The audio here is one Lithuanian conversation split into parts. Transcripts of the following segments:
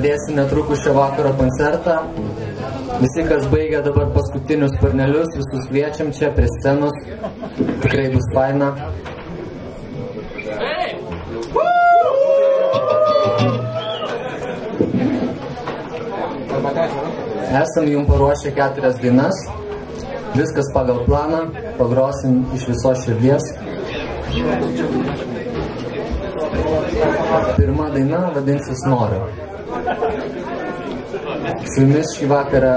pradėsim netrukus šio vakaro koncertą. Visi, kas baigia dabar paskutinius sparnelius, visus kviečiam čia prie scenos. Tikrai bus faina. Esam jums paruošę keturias dainas. Viskas pagal planą, pagrosim iš visos širdies. Pirma daina vadinsis Noriu. Su jumis šį vakarą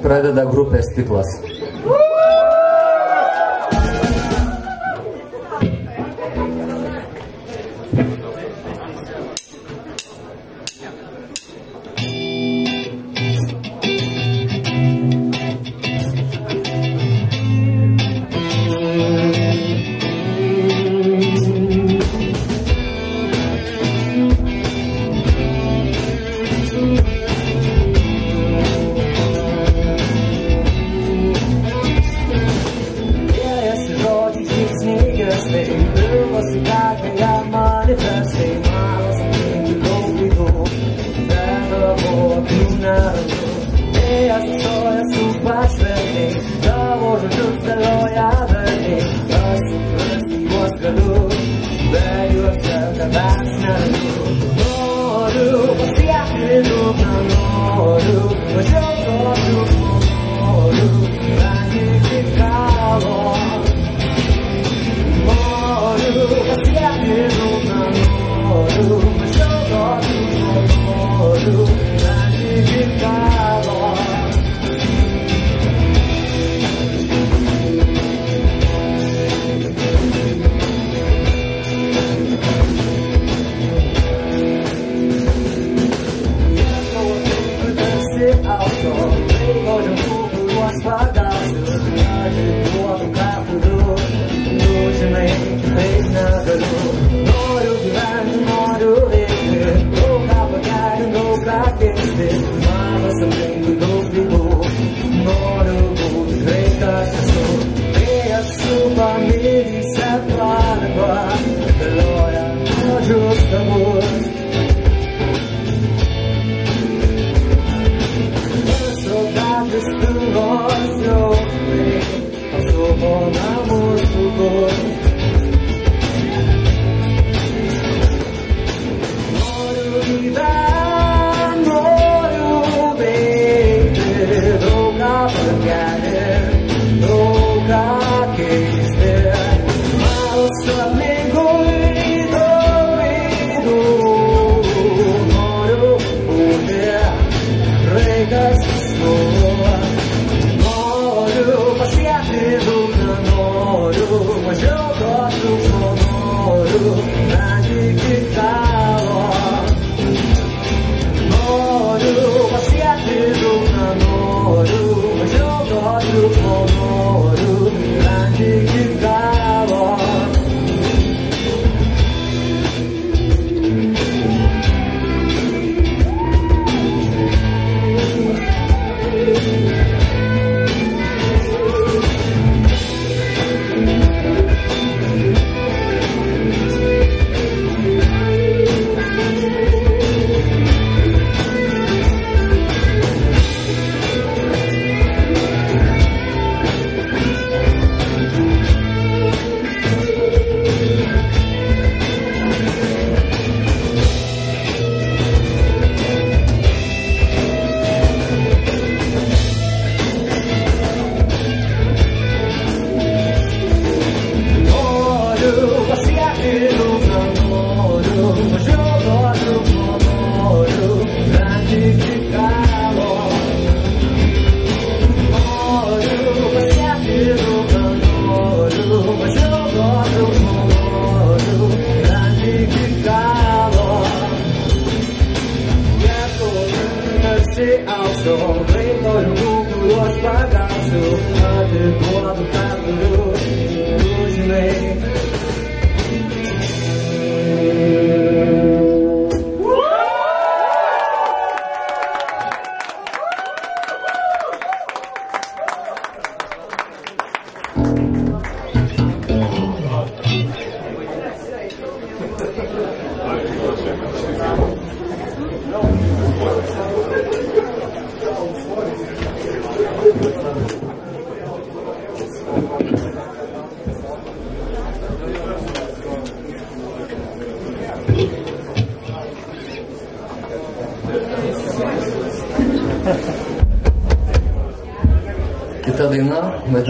pradeda grupė Stiklas.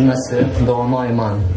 Vadinasi Dovanoji man.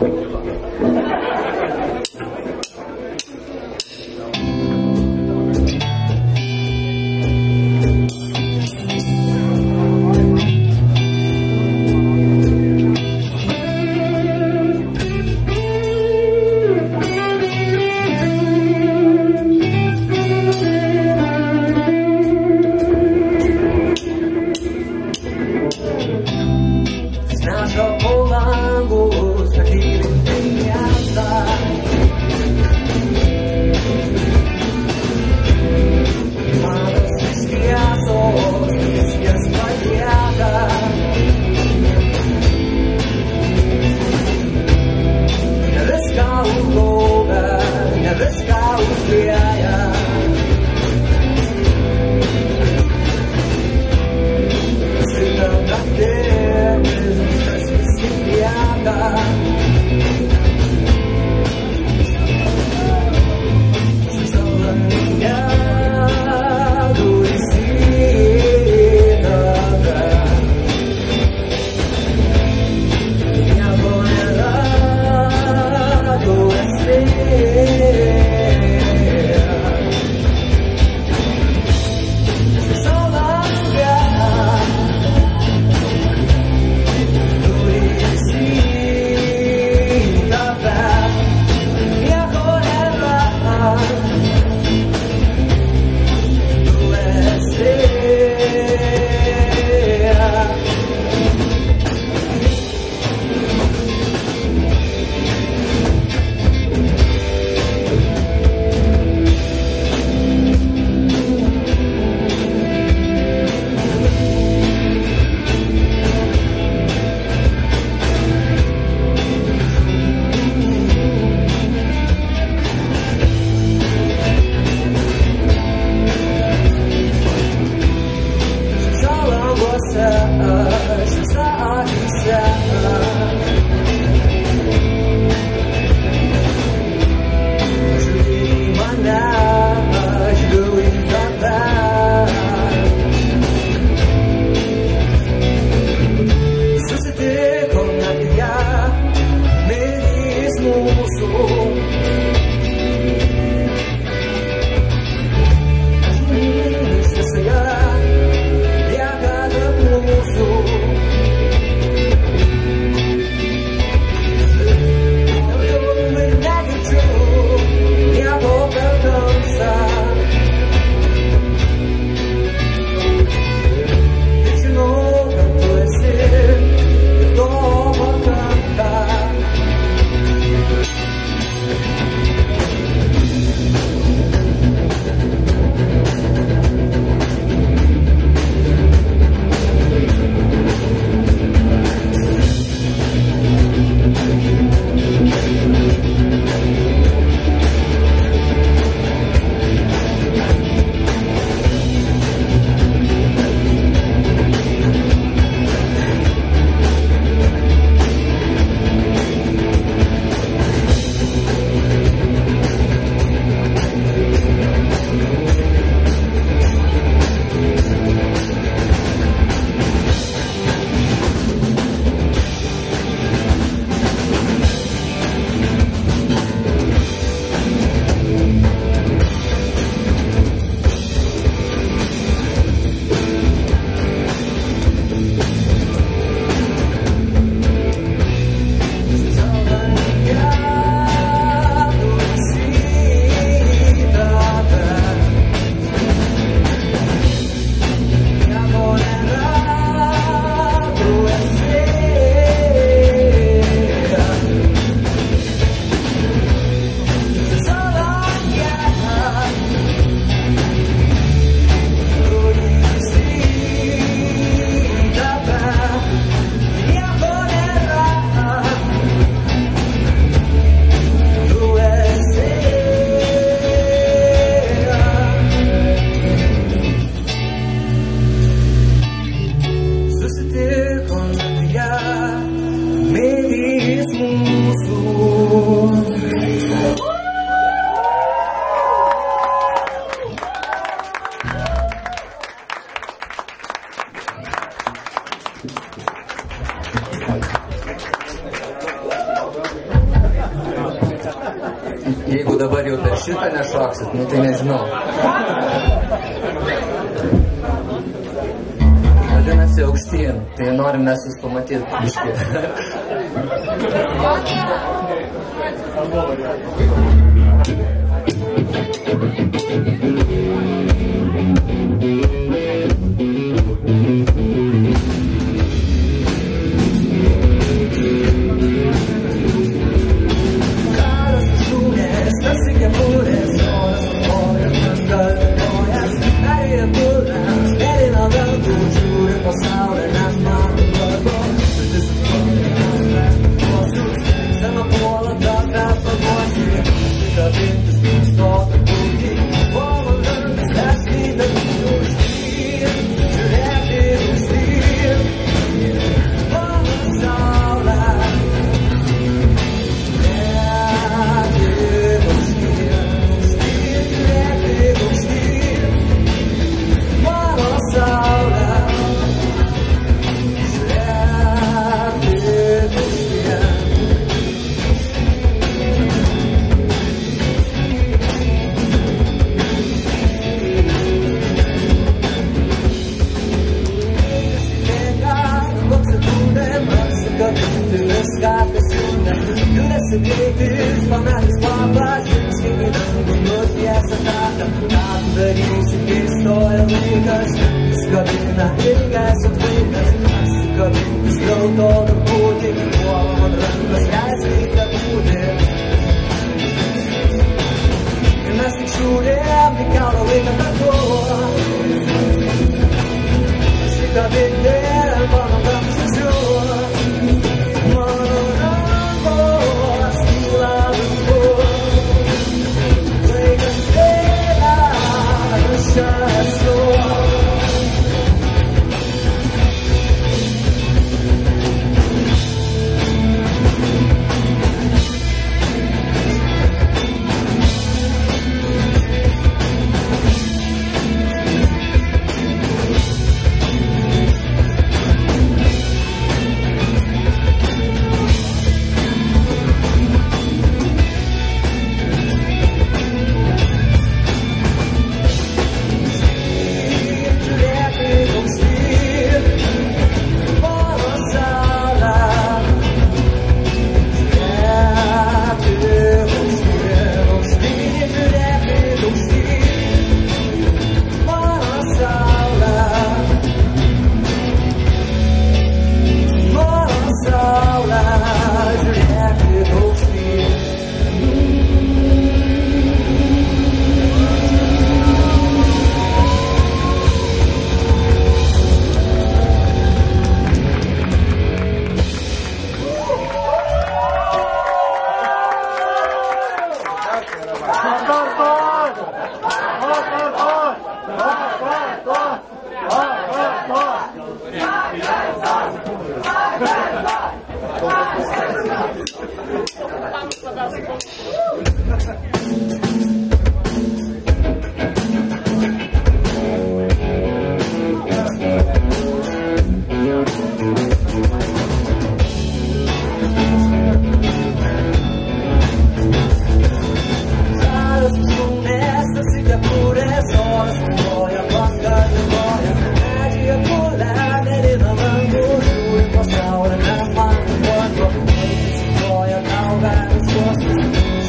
ハハハハ! kopti aukštyn, tai norim mes jūs pamatyti biškį.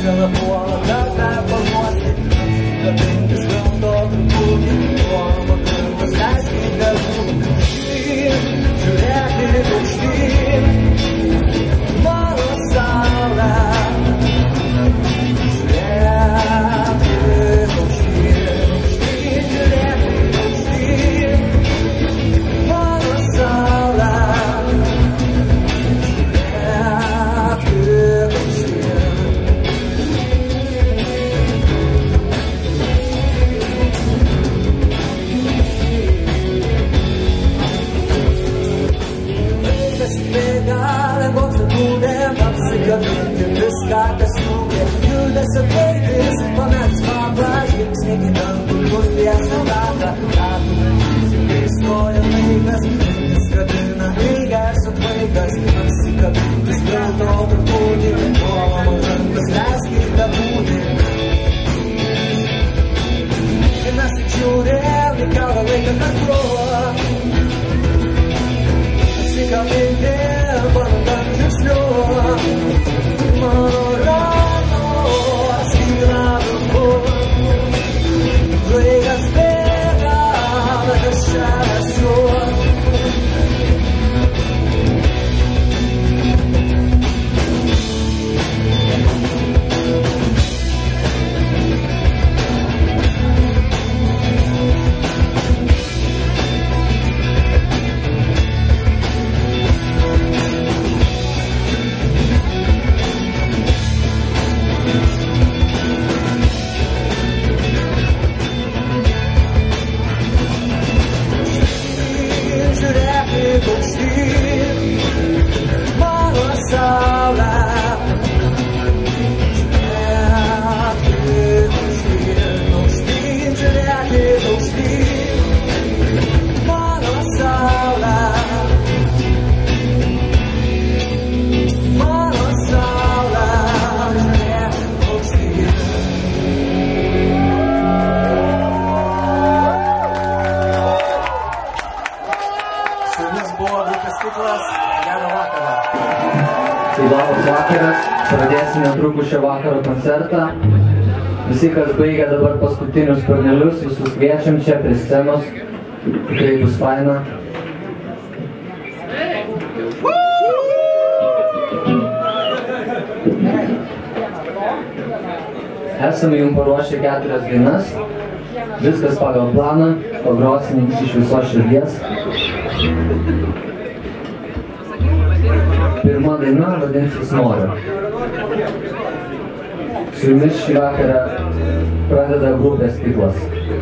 another. croa, sicamente dabar paskutinius sparnelius, visus kviečiam čia prie scenos. Tikrai bus faina. Esame jums paruošę keturias dainas. Viskas pagal planą, pagrosim iš visos širdies. Pirma daina vadinsis Noriu. Su jumis šį vakarą pradeda grupės stiklas. Thank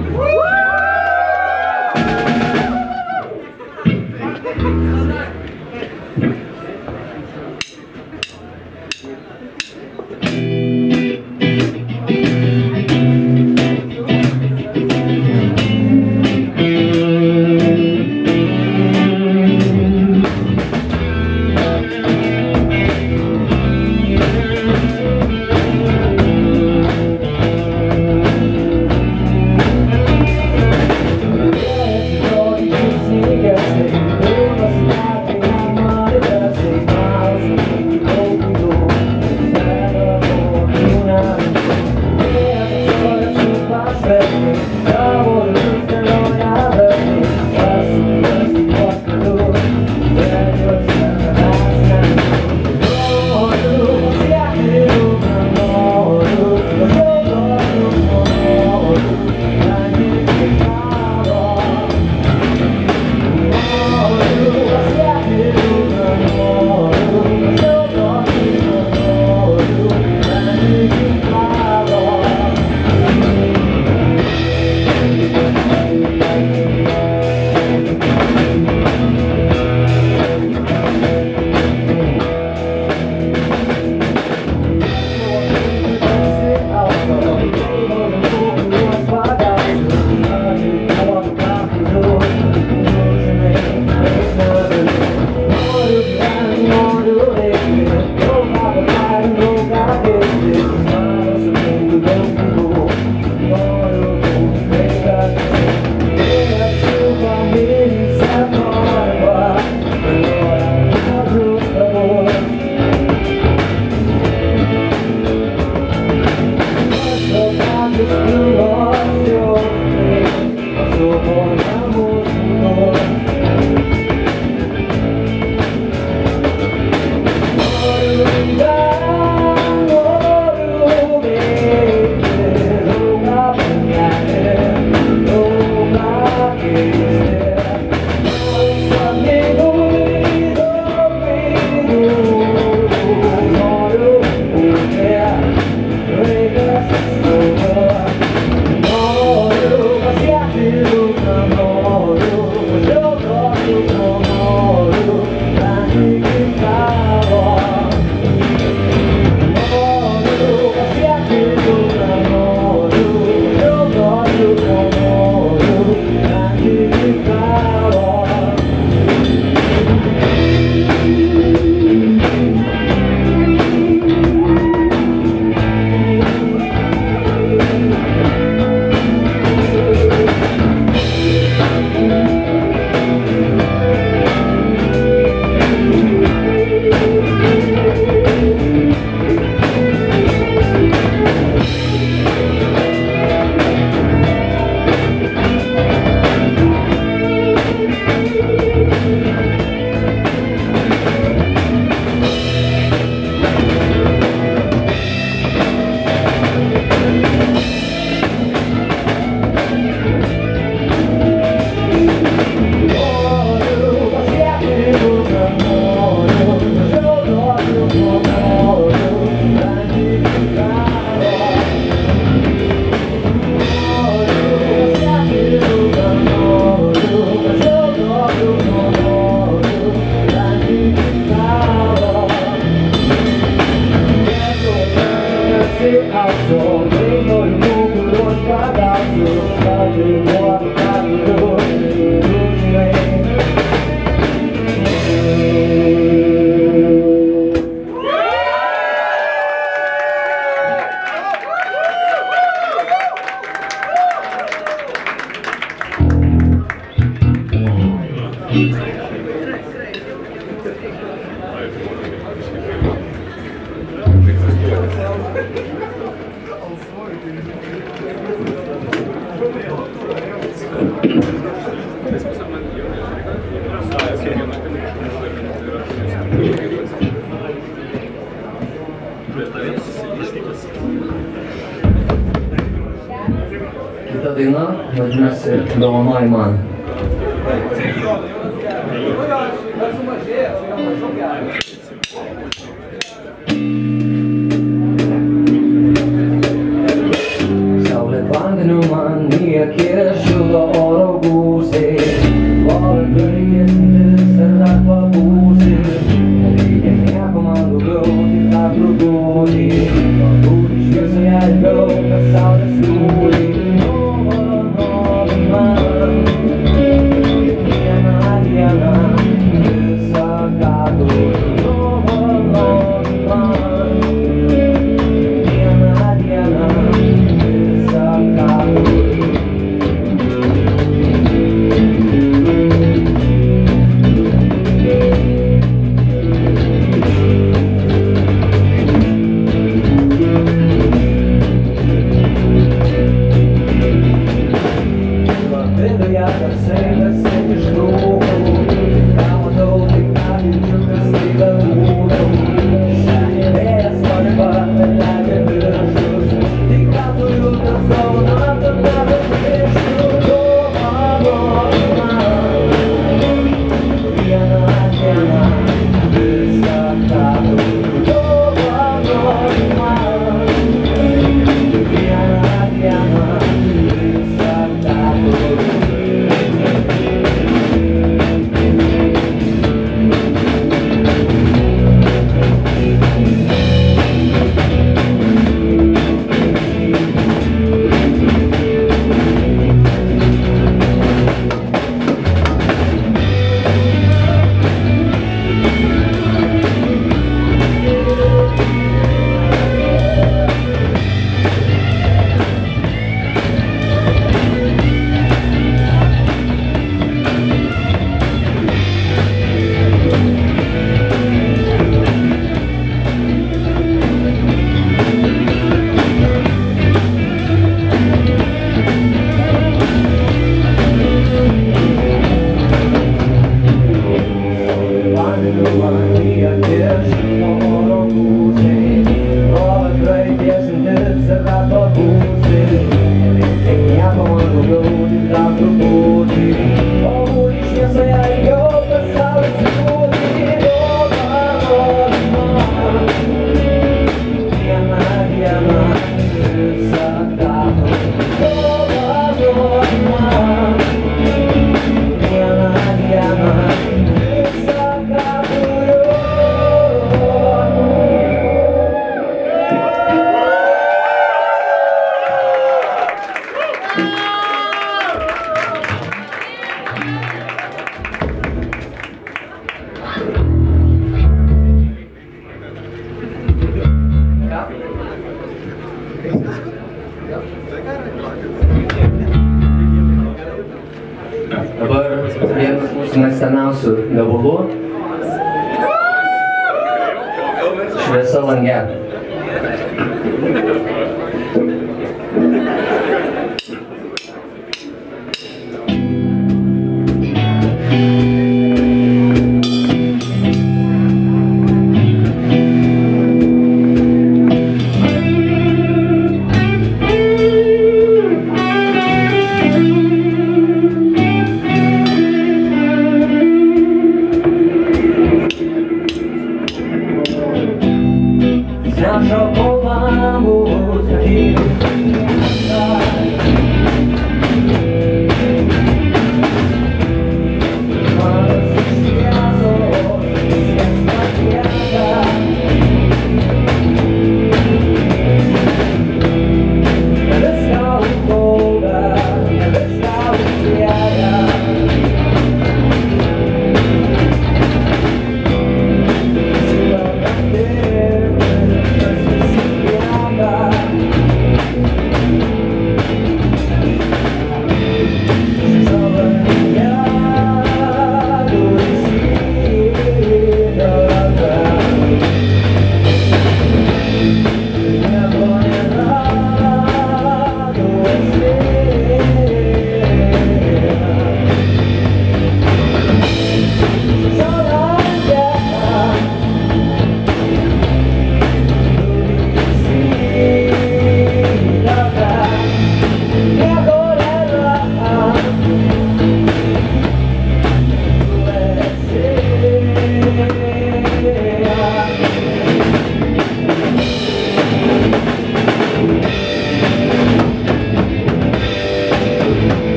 Kita daina vadinasi Dovanoj man. Saulė vandeniu man į akis žudo